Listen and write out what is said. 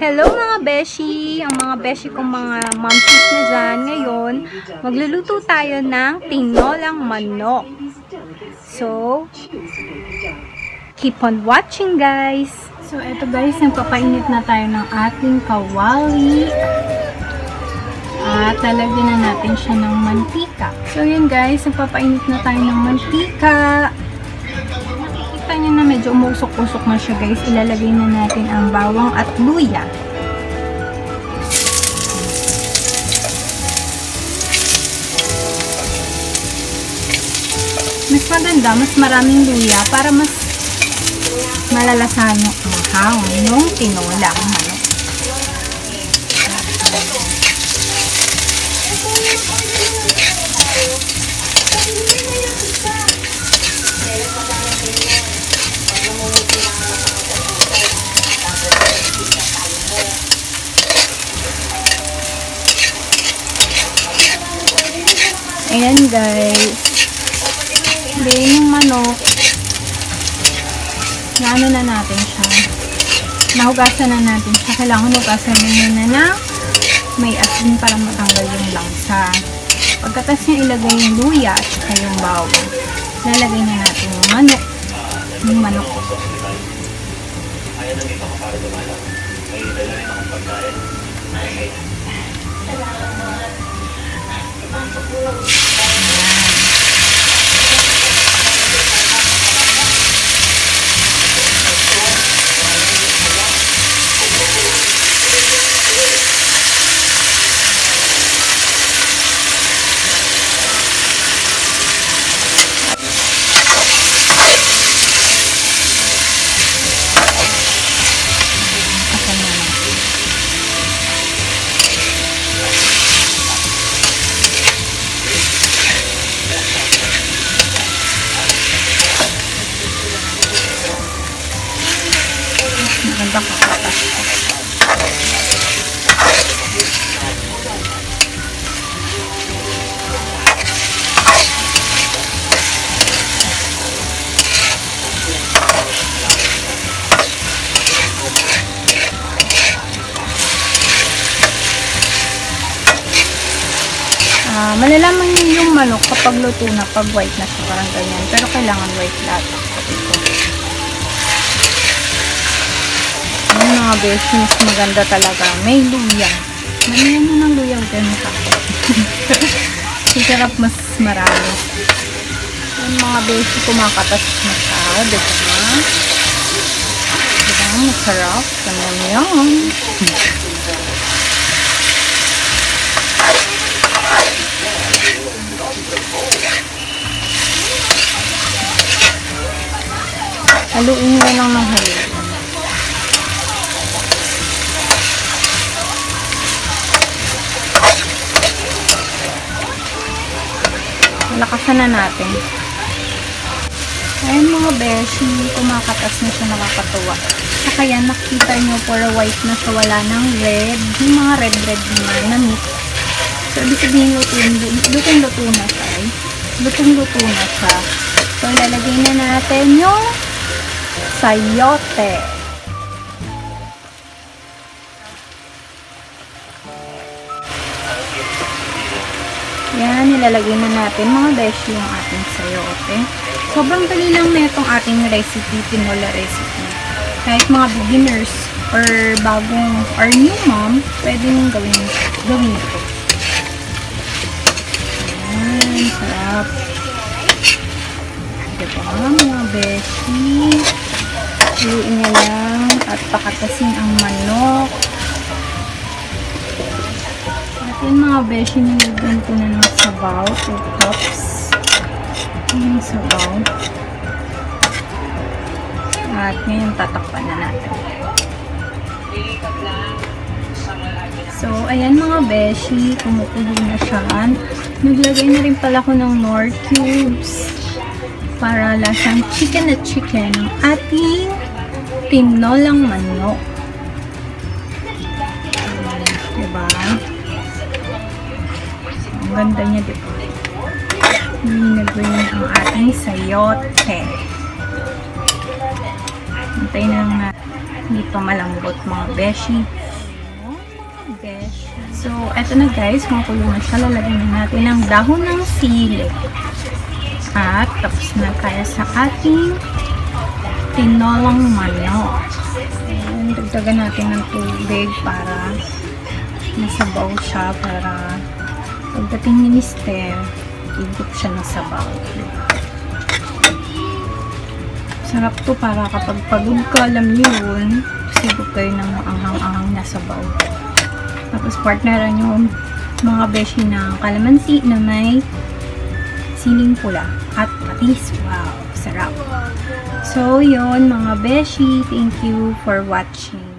Hello mga beshi! Ang mga beshi kong mga mamsis na dyan. Ngayon, magluluto tayo ng tinolang manok. So, keep on watching guys! So, eto guys, nagpapainit na tayo ng ating kawali. At lalagyan na natin siya ng mantika. So, yun guys, nagpapainit na tayo ng mantika. Nakikita nyo na medyo umusok-usok na siya guys. Ilalagay na natin ang bawang at luya. Mas maganda, mas maraming luya para mas malalasahan yung mahaw nung tinola Ayan guys. Then yung manok, naano na natin siya. Nahugasan na natin siya. Kailangan hugasan na muna na may asin para matanggal yung langsa. Pagkatas niya ilagay yung luya at saka yung bawang. Lalagay na natin yung manok. Yung manok. Asan Ah, malalaman niyo yung manok kapag luto na, pag white na siya, parang ganyan. Pero kailangan white lahat. Ito. Yung mga beshi, mas maganda talaga. May luya. Maniyan mo ng luya, huwag mo ka. Sisarap mas marami. Yung mga beshi, kumakatas na siya. Diba? Diba? Masarap. Ganyan yan. Haluin nyo lang ng haluin. Lakasan na natin. Ayan mga beshi, kumakatas na siya nakakatuwa. Saka yan, nakita nyo, puro white na siya, wala ng red. Yung mga red-red na, na. So, ibig sabihin, lutong-luto na siya. Lutong-luto na siya. So, ilalagay na natin yung sayote. Yan, nilalagay na natin mga beshi yung ating sayote. Sobrang dali lang na itong ating recipe, tinola recipe. Kahit mga beginners or bagong or new mom, pwedeng gawin, gawin ito. Sarap. Diba, mga beshi? Haluin niya lang at pakatasin ang manok. At yun mga beshi, nilagyan ko na ng sabaw, 2 cups. Yung sabaw. At ngayon tatakpan na natin. So, ayan mga beshi, kumukulo na siya. Naglagay na rin pala ko ng nor cubes para lasang chicken at chicken ang ating tinolang manok. Diba? Ang ganda niya, diba? Nilagay na ang ating sayote. Hintayin na lang na hindi pa malambot mga beshi. So, eto na guys, makulo na siya. Lalagyan na natin ang dahon ng sili. At, tapos na tayo sa ating tinolang manok. Ayan, dagdagan natin ng tubig para masabaw siya para pagdating ni Mister, higop siya ng sabaw. Sarap to para kapag pagod ka, alam yun, sigop kayo ng maanghang-anghang na sabaw. Tapos partneran yung mga beshi ng kalamansi na may siling pula at patis. Wow, sarap. So, yun mga beshi. Thank you for watching.